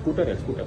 Scooter है scooter.